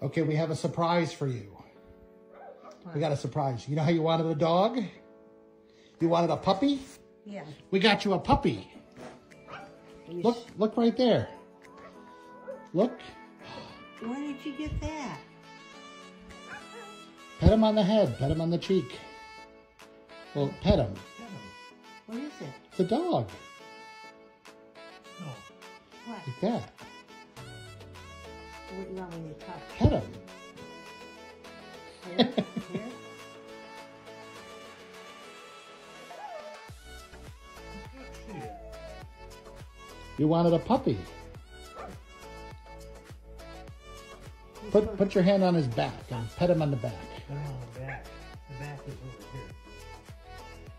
Okay, we have a surprise for you. We got a surprise. You know how you wanted a dog? You wanted a puppy? Yeah. We got you a puppy. You Look, look right there. Look. Where did you get that? Pet him on the head. Pet him on the cheek. Well, pet him. What is it? It's a dog. No. What? Like that. What do you want me to him. Here? Here? You wanted a puppy. Put put your hand on his back and pet him on the back. On the back. The back is over here.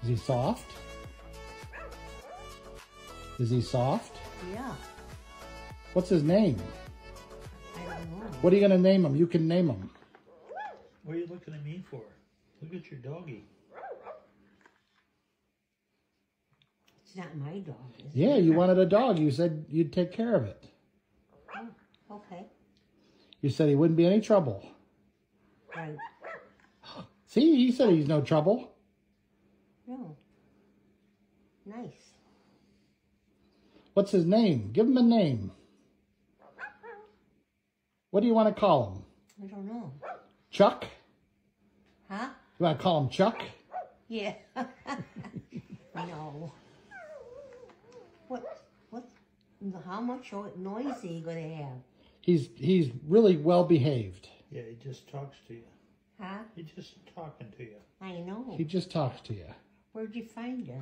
Is he soft? Is he soft? Yeah. What's his name? I. What are you gonna name him? You can name him. What are you looking at me for? Look at your doggy. It's not my dog. Is Yeah, you wanted a dog. You said you'd take care of it. it? Okay. You said he wouldn't be any trouble. Right. See, he said he's no trouble. No. Nice. What's his name? Give him a name. What do you want to call him? I don't know. Chuck? Huh? You want to call him Chuck? Yeah. no. What? What? How much noise are you gonna have? He's he's really well behaved. Yeah, he just talks to you. Huh? He's just talking to you. I know. He just talks to you. Where'd you find it?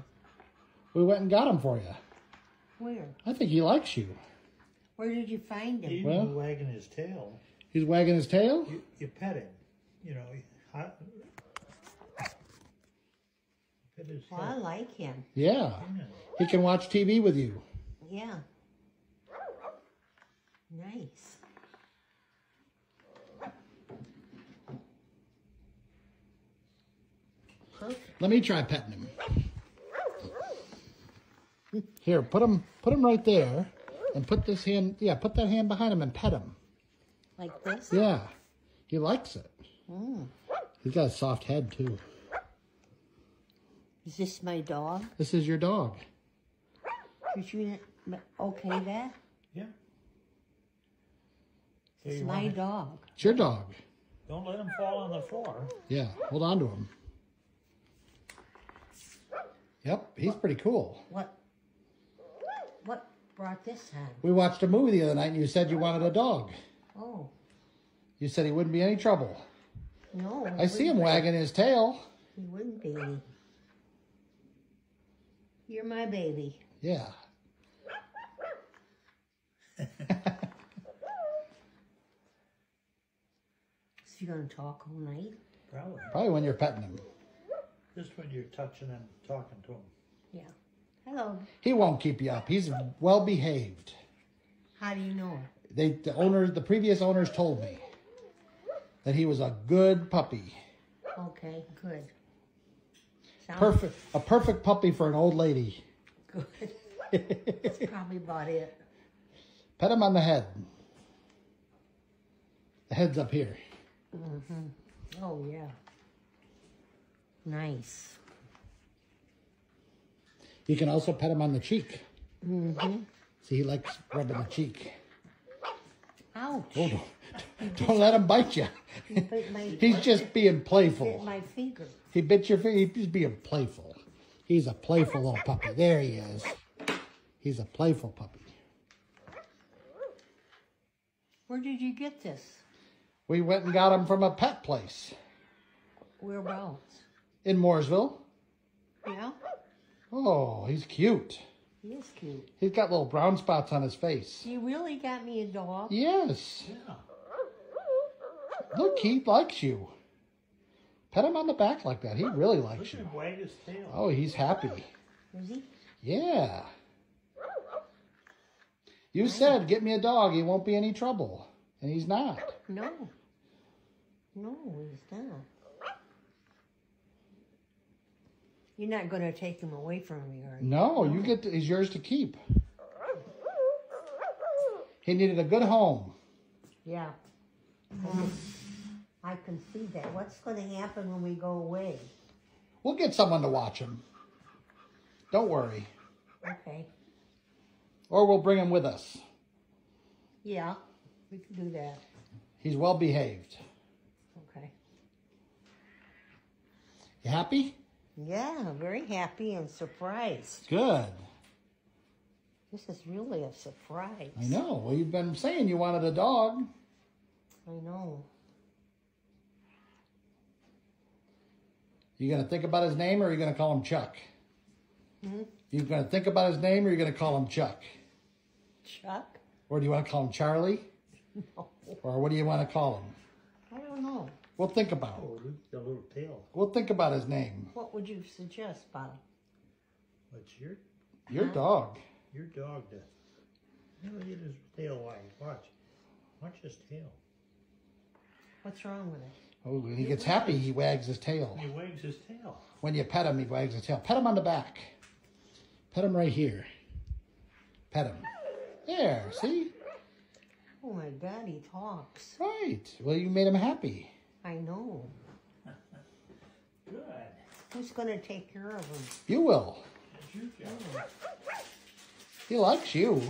We went and got him for you. Where? I think he likes you. Where did you find He him? Well- wagging his tail. He's wagging his tail. You, you pet him. You know, he- I, pet his Well, I head. like him. Yeah. Yeah. He can watch TV with you. Yeah. Nice. Perfect. Let me try petting him. Here, put him put him right there and put this hand yeah, put that hand behind him and pet him. Like this? Yeah. He likes it. Mm. He's got a soft head too. Is this my dog? This is your dog. Did you okay that? Yeah. So It's my wanna- dog. It's your dog. Don't let him fall on the floor. Yeah, hold on to him. Yep, he's pretty cool. What? What brought this on? We watched a movie the other night and you said you wanted a dog. Oh, You said he wouldn't be any trouble. no. I see him wagging his tail. He wouldn't be. You're my baby. Yeah. So you gonna talk all night? Probably. Probably when you're petting him. Just when you're touching and talking to him. Yeah. Hello. He won't keep you up. He's well behaved. How do you know? They the owner the previous owners told me that he was a good puppy. Okay, good. Sounds Perfect a perfect puppy for an old lady. good. That's probably about it. Pet him on the head. The head's up here. Mm-hmm. Oh yeah. Nice. You can also pet him on the cheek. Mm-hmm. See, he likes rubbing the cheek. Ouch. Oh, don't, don't let him bite you. He bit my, He's just being bit playful. my finger. He bit your finger. He's being playful. He's a playful little puppy. There he is. He's a playful puppy. Where did you get this? We went and got him from a pet place Whereabouts? in Mooresville. Yeah, Oh, he's cute. he is cute. He's got little brown spots on his face. You really got me a dog. Yes. Yeah. Look, he likes you. Pet him on the back like that. He really likes at you. him wag his tail. Oh, he's happy. Is he? Yeah. You said, get me a dog. He won't be any trouble. And he's not. No. No, he's not. You're not going to take him away from me, are you? No, you get to, he's yours to keep. He needed a good home. Yeah. I can see that. What's going to happen when we go away? We'll get someone to watch him. Don't worry. Okay. Or we'll bring him with us. Yeah, we can do that. He's well behaved. Okay. You happy? Yeah, very happy and surprised. Good. This is really a surprise. I know. Well, you've been saying you wanted a dog. I know. You gonna think about his name, or are you gonna call him Chuck? Hmm? You gonna think about his name, or are you gonna call him Chuck? Chuck? Or do you want to call him Charlie? No, Or what do you want to call him? I don't know. We'll think about. Oh, look the little tail. We'll think about his name. What would you suggest, Bob? What's your Your Huh? dog. your dog does? Look at his tail wag. Watch. Watch his tail. What's wrong with it? Oh, when he gets happy, he wags his tail. He wags his tail. When you pet him, he wags his tail. Pet him on the back. Pet him right here. Pet him. There, see? Oh my God, he talks. Right. Well, you made him happy. I know. Good. Who's going to take care of him? You will. That's your job. He likes you.